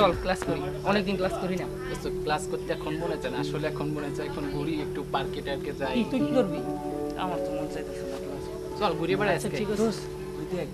চল ক্লাস করি। অনেকদিন ক্লাস করি না। দোস্ত ক্লাস করতে এখন মনে চায় না। আসলে এখন মনে চায় এখন ঘুরি একটু পার্কে টার্কে যাই। তুই কি করবি? আমার তো মন চাইতেছে না ক্লাস চল ঘুরে বেড়াই আচ্ছা আজকে। ঠিক আছে। তুই দেখ।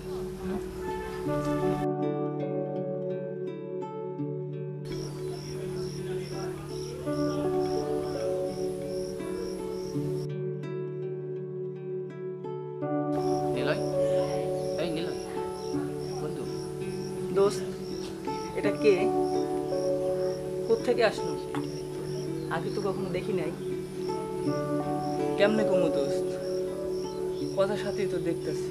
কোত্থেকে আসলো আগে তো কখনো দেখি নাই। কেমনে কমো দোস্ত কথার সাথেই তো দেখতেছি।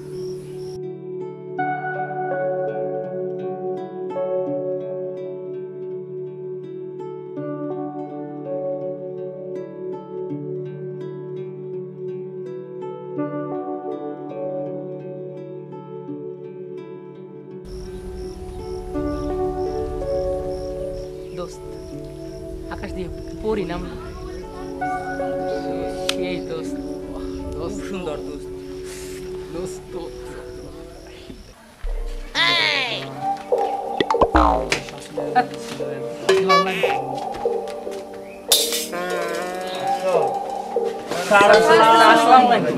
দিয়ে পড়ি নাম সেই দোস্ত খুব সুন্দর দোস্ত দোস্ত ভালো লাগে আসসালামু আলাইকুম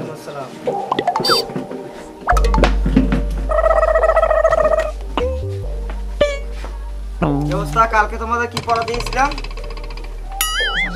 ব্যবস্থা কালকে তোমাদের কি পড়া দিয়েছিলাম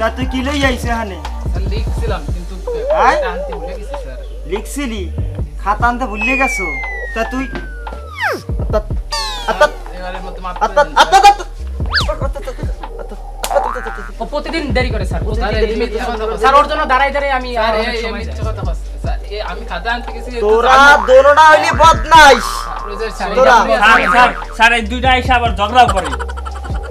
তা তুই কি লই আইছ এখানে লিখছিলাম কিন্তু হ্যাঁ? আনতে ভুলে গেছি স্যার। লিখছিলি? খাতা আনতে গেছো? তা তুই প্রতিদিন দেরি করে স্যার স্যার, ওর জন্য দাঁড়াই দাঁড়াই আমি আমি খাতা আনতে গেছি তোরা দোনোটা হইলি বদনাইস তোরা- স্যার স্যার স্যার এই দুইটা এসে আবার ঝগড়াও করে।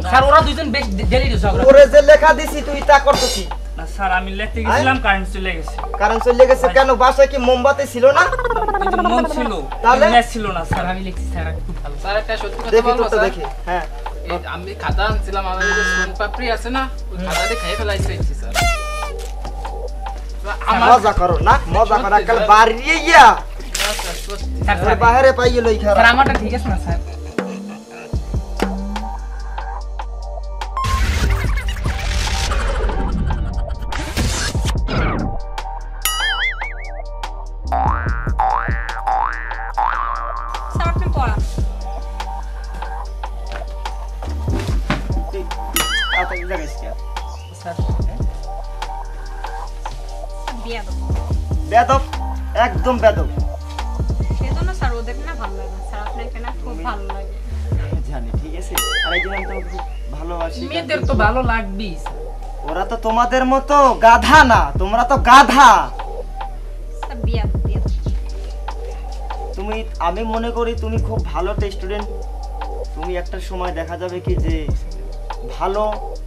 স্যার ওরা দুজন বেশ ডেলি ঝগড়া তোরে যে লেখা দিছি তুই তা করতেছি। না স্যার আমি লিখতে গেছিলাম কারেন্ট চলে গেছে। কারণ চলে গেছে কেন? বাসায় কি মোমবাতি ছিল না? যে ছিল। তাহলে? ছিল না স্যার। আমি লিখছি স্যার খুব ভালো। স্যার একটা সত্যি কথা বলব স্যার। দেখি হ্যাঁ। আমি খাতা আনছিলাম আমার যে সোন পাপড়ি আছে না ওই খাতাতে খেয়ে ফেলাইছে স্যার। মজা করো না মজা করো কাল বাড়িয়ে গিয়া। স্যার, বাহিরে পাইয়ে লই খারাপ আমারটা ঠিক আছে না স্যার? বেদব একদম বেদব সেজন্য স্যার ওদের না ভালো লাগে। স্যার আপনাকে না খুব ভালো লাগে। জানি ঠিক আছে? আর এই আমি তোমাকে খুব ভালোবাসি মেয়েদের তো ভালো লাগবেই ওরা তো তোমাদের মতো গাধা না তোমরা তো গাধা। স্যার বিয়া দেবো বিয়া দেবো তুমি আমি মনে করি তুমি খুব ভালো একটা স্টুডেন্ট তুমি একটা সময় দেখা যাবে কি যে ভালো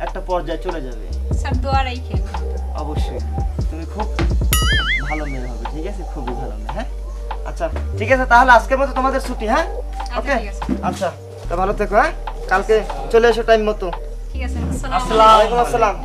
একটা পর্যায়ে চলে যাবে। স্যার দোয়ারাই খেল অবশ্যই। তুমি খুব ভালো মেয়ে হবে ঠিক আছে? খুবই ভালো মেয়ে হ্যাঁ? আচ্ছা ঠিক আছে তাহলে আজকের মতো তোমাদের ছুটি হ্যাঁ? আচ্ছা, ওকে? আচ্ছা তো ভালো থেকো হ্যাঁ? কালকে চলে এসো টাইম মতো। ঠিক আছে আসসালামু।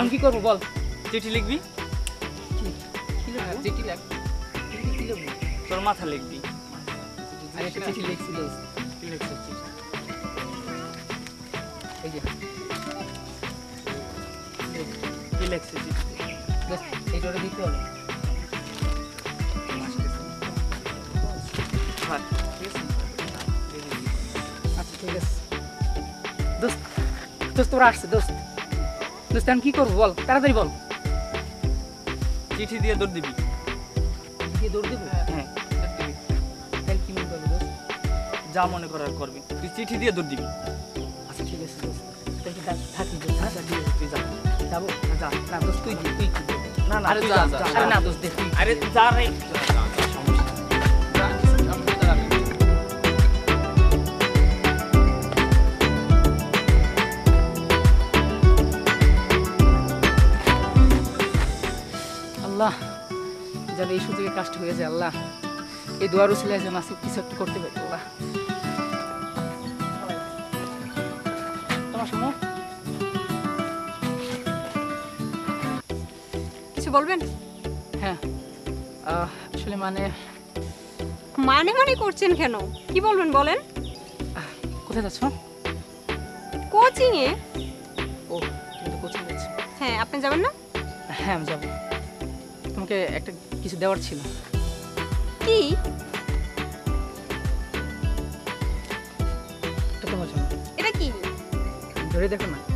এখন কি করব বল চিঠি লিখবি হ্যাঁ, চিঠি লেখ চিঠি কি লিখব? তোর মাথা লিখবি আর একটা চিঠি লিখছি দোস্ত কি লিখছিস চিঠি? এই যে কি লিখছিস চিঠি? দোস্ত এইটা ওটা দিতে হবে ভাই, ঠিক আছে? আচ্ছা ঠিক আছে দোস্ত দোস্ত ওরা আসছে দোস্ত দোস্ত আমি কি করব বল? তাড়াতাড়ি বল। চিঠি দিয়ে দৌড় দিবি। দিয়ে দৌড় দেবো? হ্যাঁ তাহলে কি মনে করব দোস্ত? যা মনে করার করবি। তুই চিঠি দিয়ে দৌড় দিবি। আচ্ছা ঠিক আছে দোস্ত। তাহলে থাকি হ্যাঁ আচ্ছা ঠিক আছে তুই যা। যাব? যা। না দোস্ত তুই তুই না না আরে যা। আরে না দোস্ত দে তুই। আরে যা রে। আল্লাহ যেন এই সুযোগে কাজটা হয়ে যায় আল্লাহ। এই দুয়ারও ছেলে যেন আছে কিছু একটা করতে পারি আল্লাহ। তোমার শোনো। কিছু বলবেন? হ্যাঁ। আসলে মানে মানে মানে করছেন কেন? কি বলবেন বলেন? কোথায় যাচ্ছ? কোচিং এ। ও তুমি তো কোচিং যাচ্ছ। হ্যাঁ আপনি যাবেন না? হ্যাঁ আমি যাব। তোমাকে একটা কিছু দেওয়ার ছিল। কি? এটা তোমার জন্য। এটা কি? ধরে দেখো না।